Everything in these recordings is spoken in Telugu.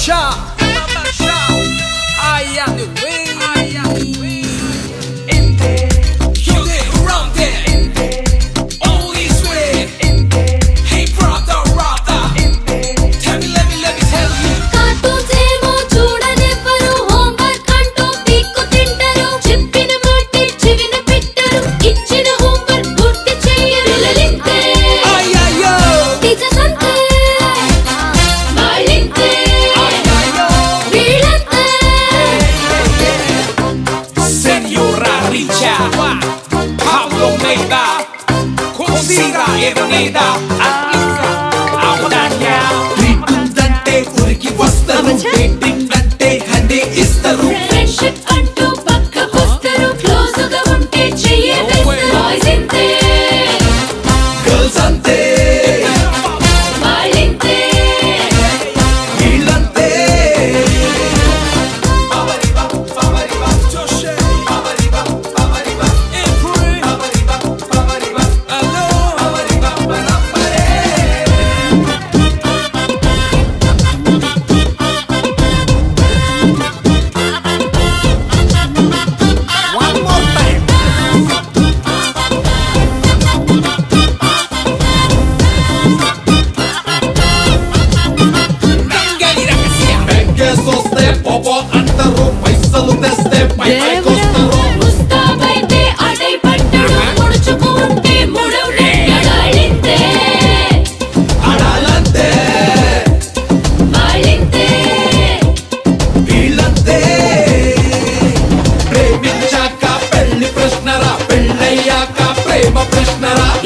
baixar. Pra Ai, ai, meu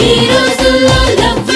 Heroes love.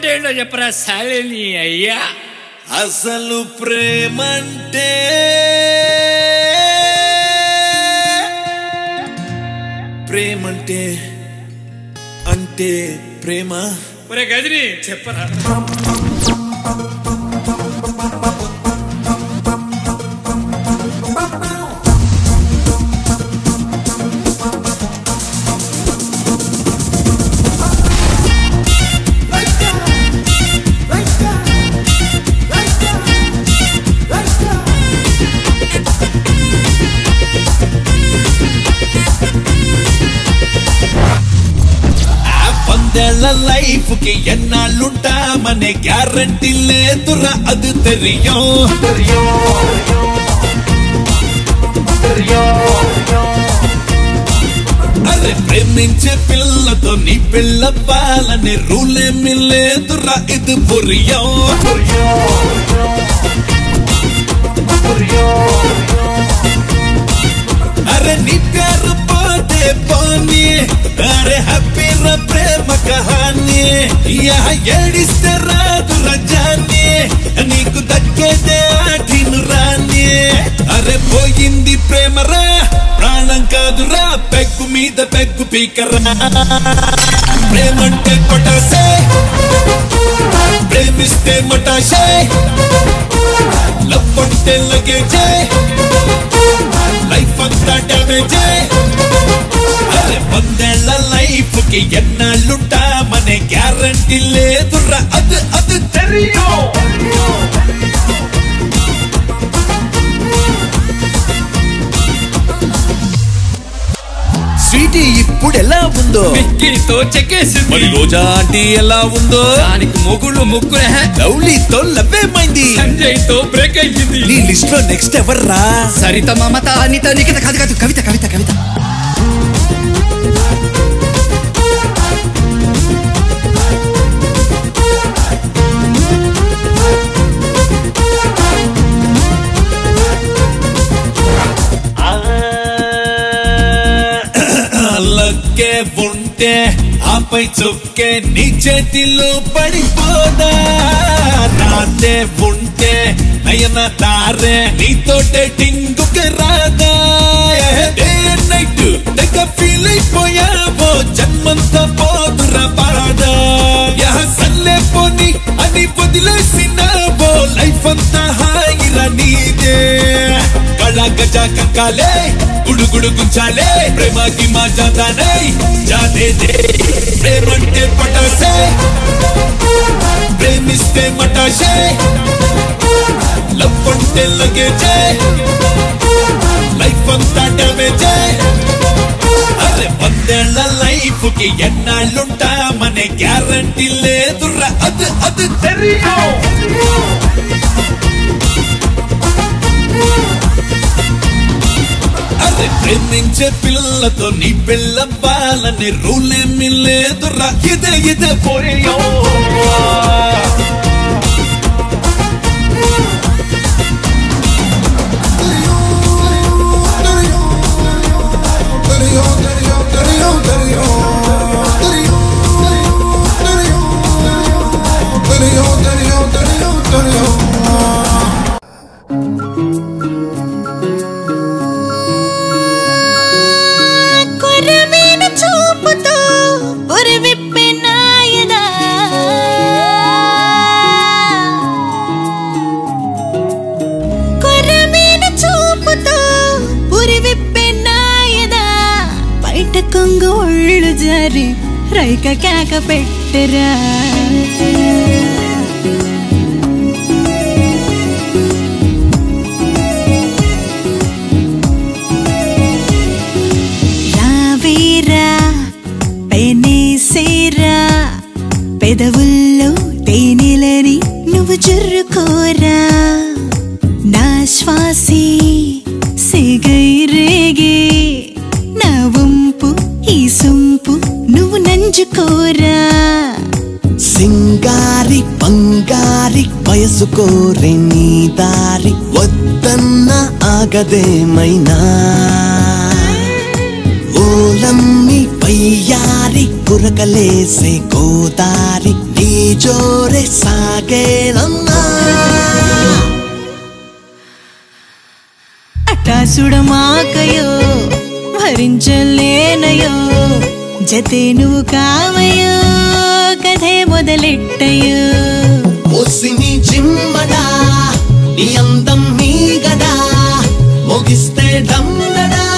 అంటే ఏంటో చెప్పరా సాలేని అయ్యా. అసలు ప్రేమంటే ప్రేమంటే అంటే ప్రేమ? ఒరే గదిని చెప్పరా. లైఫ్కి ఎన్నాళ్ళుంటామనే గ్యారంటీ లేదురా అది తెలియం అరే ప్రేమించే పిల్లతో నీ పిల్లవ్వాలనే రూలేమి లేదురా ఇది పురియం అరే నీ పేరు పోతే పోనీ. అరే హ్యాపీ రా ప్రేమ కహాని యా ఏడిస్తే రాదు రజాని నీకు దక్కేదే ఆటిను రాని అరే పోయింది ప్రేమరా ప్రాణం కాదురా పెగ్గు మీద పెగ్గు పీకరా ప్రేమంటే పటాసే ప్రేమిస్తే మటాసే లవ్ అంటే లగేజే లైఫ్ అంతా డ్యామేజే అరే వందేళ్ళ లైఫ్కి ఎన్నాళ్ళుంటామనే గ్యారంటీ లేదురా. అది అది తెలియం స్వీటీ ఇప్పుడు ఎలా ఉందో? మిక్కీతో చెక్కేసింది. మరి రోజా ఆంటీ ఎలా ఉందో? దానికి మొగుళ్ళు ముగ్గురే. లవ్లీతో లవ్వేమైంది సంజయ్తో బ్రేక్ అయ్యింది. నీ లిస్ట్లో నెక్స్ట్ ఎవర్రా? సరిత మమత అనిత నిఖిత కాదు కాదు కవిత కవిత కవిత. ఉంటే ఆపై చుక్కే నీ చేతిలో పడిపోదా? నాతే ఉంటే నయన తారే నీతోటే టింగుకి రాదా? డే నైట్ తెగ ఫీల్ అయిపోయావో? జన్మంతా పోదురా పాదా యహ సల్లే పోని అని వదిలేసినావో? లైఫ్ అంతా హాయిరా నీదే. కళ గజ కంకాలే గుడుగుడు గుంచాలే ప్రేమకి మా జాతానే జాతే దే. ప్రేమంటే పటాసే ప్రేమిస్తే మటాసే లప్పంటే లగేజే లైఫ్ అంతా డ్యామేజే. అరే వందేళ్ళ లైఫ్కి ఎన్నాళ్ళుంటామనే గ్యారంటీ లేదురా అది అది తెలియదు అదే ప్రేమించే పిల్లలతో నీ పిల్లవ్వాలని రూల్ ఏమి లేదురా ఇదే ఇదే పోయో Don't you? రైక కేక పెట్టరా పెనేసేరా పెదవుల్లో తేనెలని నువ్వు జుర్రుకోరా నా శ్వాసీ వయసు నీ దారి వద్దన్న ఆగదేమైనా ఓలమ్మి పయ్యారి కురకలేసే గోదారి నీ జోరే సాగేనన్నా. అటాసుడమాకయో భరించలేనయో జతే నువ్వు కావయో కథే మొదలెట్టయో. ఓసిని జిమ్మడా నీ అందం మీ మీగడా ముగిస్తే డమ్మడా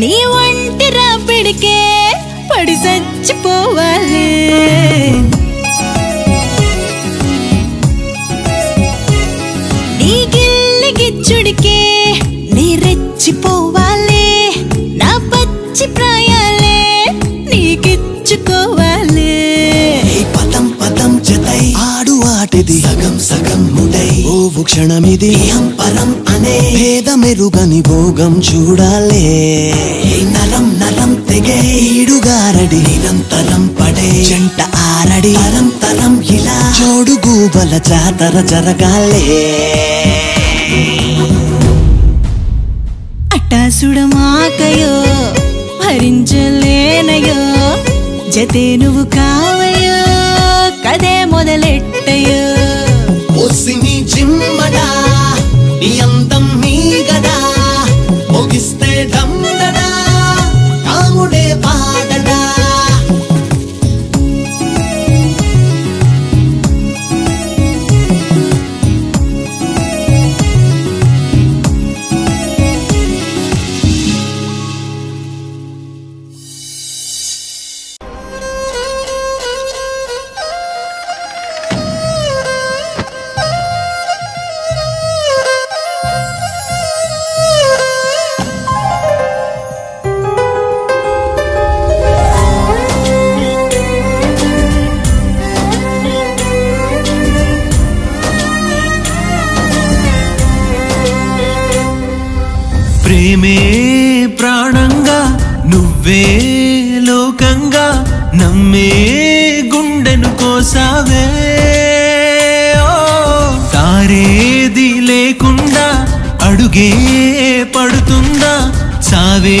నీ ఒంటి రాపిడికే పడి చచ్చిపోవాలి. క్షణమిది. పరం అనే. భేదమెరుగని భోగం చూడాలే. నరం నరం తెగే. ఈడుగారడి. నిరంతరం పడే. జంట ఆరడి. తరం తరం ఇలా. చోడు గూబల జాతర జరగాలే. అట్టాసుడమాకయో భరించలేనయో జతే నువ్వు కావయో కదే మొదలెట్టయో. Yanda నమ్మకంగా నమ్మే గుండెను కోసావే. తారేది లేకుండా అడుగే పడుతుందా? సావే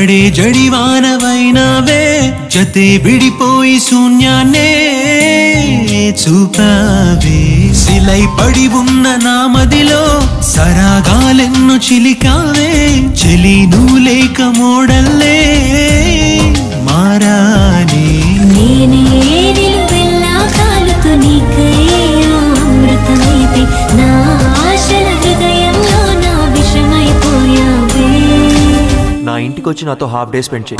పడే జడివానవైనవే జతి విడిపోయి శూన్యానే చూపావే. శిలై పడి ఉన్న నా మదిలో సరాగాలెన్ను చిలికావే చెలి నూలేక మోడల్లే. వచ్చి నాతో హాఫ్ డే స్పెండ్ చేయి.